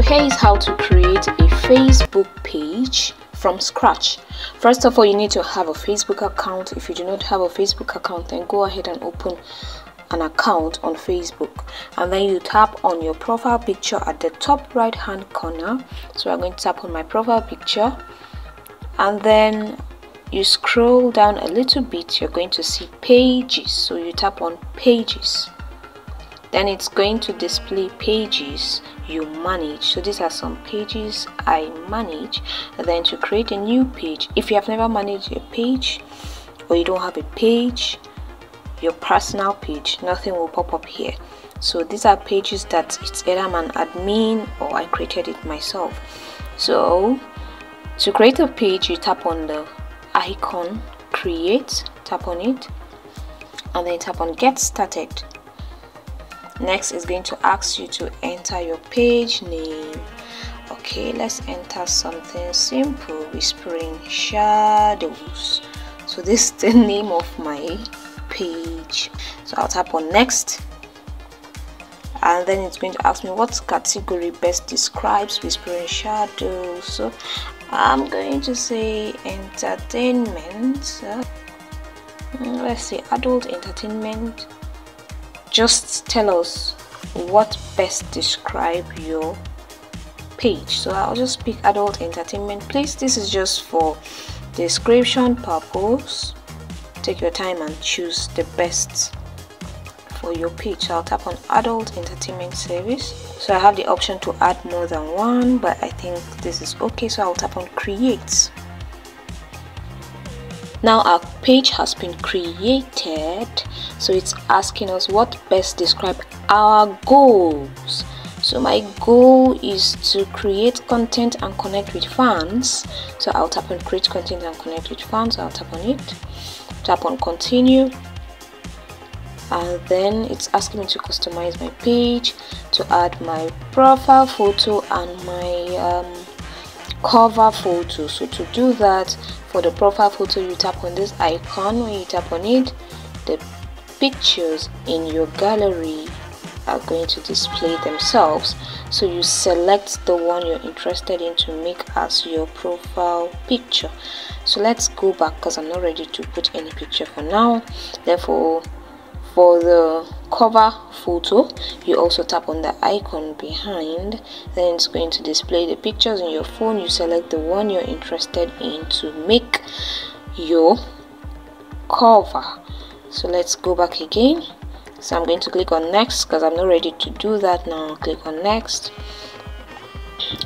So here is how to create a Facebook page from scratch. First of all, you need to have a Facebook account. If you do not have a Facebook account, then go ahead and open an account on Facebook and then you tap on your profile picture at the top right hand corner. So I'm going to tap on my profile picture and then you scroll down a little bit, you're going to see pages. So you tap on pages then it's going to display pages. You manage. So these are some pages i manage. And then to create a new page. If you have never managed a page or you don't have a page your personal page nothing will pop up here. So these are pages that it's either I'm an admin or I created it myself. So to create a page you tap on the icon create tap on it and then tap on get started next is going to ask you to enter your page name. Okay let's enter something simple whispering shadows. So this is the name of my page. So i'll tap on next. And then it's going to ask me what category best describes whispering shadows. So i'm going to say entertainment. So, mm, let's say adult entertainment just tell us what best describe your page. So i'll just pick adult entertainment. Please this is just for description purpose. Take your time and choose the best for your page. I'll tap on adult entertainment service. So i have the option to add more than one but i think this is okay. So i'll tap on create now our page has been created so it's asking us what best describe our goals. So my goal is to create content and connect with fans. So i'll tap on create content and connect with fans. I'll tap on it. Tap on continue. And then it's asking me to customize my page to add my profile photo and my um, cover photo. So to do that for the profile photo you tap on this icon. When you tap on it the pictures in your gallery are going to display themselves. So you select the one you're interested in to make as your profile picture. So let's go back because i'm not ready to put any picture for now. Therefore for the cover photo you also tap on the icon behind then it's going to display the pictures in your phone. You select the one you're interested in to make your cover. So let's go back again. So i'm going to click on next because i'm not ready to do that now. Click on next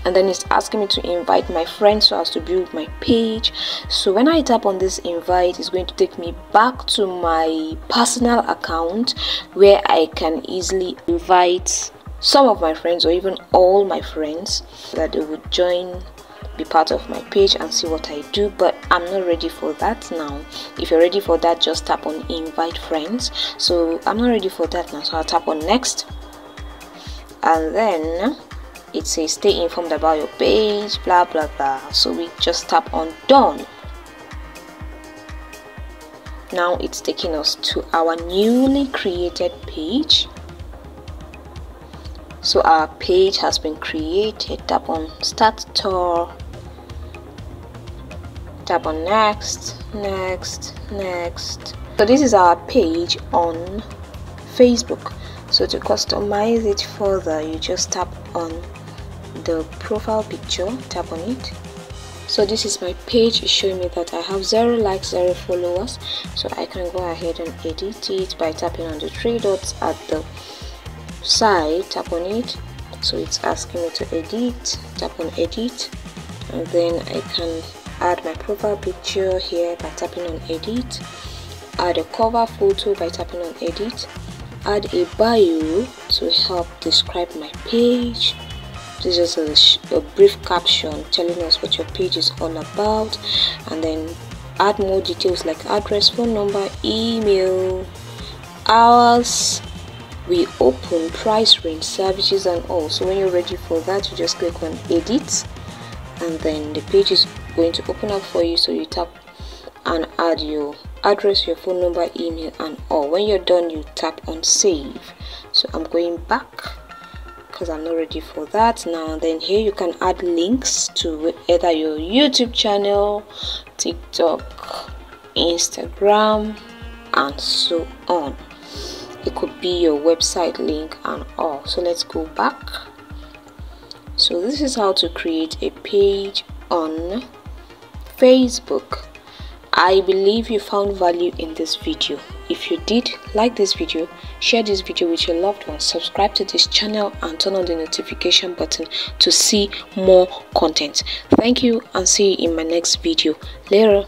and then it's asking me to invite my friends so as to build my page. So when i tap on this invite it's going to take me back to my personal account where i can easily invite some of my friends or even all my friends that they would join be part of my page and see what I do. But I'm not ready for that now. If you're ready for that just tap on invite friends. So I'm not ready for that now. So I'll tap on next. And then it says stay informed about your page blah blah blah. So we just tap on done. Now it's taking us to our newly created page. So our page has been created. Tap on start tour tap on next next next. So this is our page on facebook. So to customize it further you just tap on the profile picture tap on it. So this is my page showing me that i have zero likes zero followers. So i can go ahead and edit it by tapping on the three dots at the side tap on it. So it's asking me to edit tap on edit. And then i can add my profile picture here by tapping on edit. Add a cover photo by tapping on edit. Add a bio to help describe my page this is just a, a brief caption telling us what your page is all about. And then add more details like address phone number email. Hours. We open price range services and all. So when you're ready for that you just click on edit. And then the page is going to open up for you. So you tap and add your address your phone number email and all. When you're done you tap on save. So i'm going back because i'm not ready for that. Now then here you can add links to either your youtube channel tiktok instagram and so on. It could be your website link and all. So let's go back. So this is how to create a page on facebook i believe you found value in this video. If you did like this video share this video with your loved ones subscribe to this channel and turn on the notification button to see more content. Thank you and see you in my next video. Later